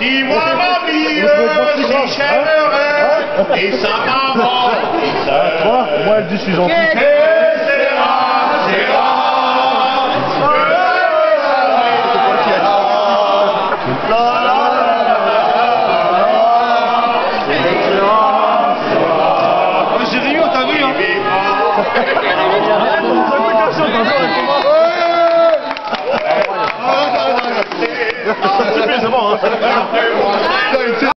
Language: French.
Dis-moi ma vie, j'aimerais, et sa maman, Moi, elle dit je suis gentil. Et c'est rare, c'est rare, J'ai rio, t'as vu hein C'est bon hein